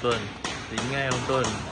盾，灵艾用盾。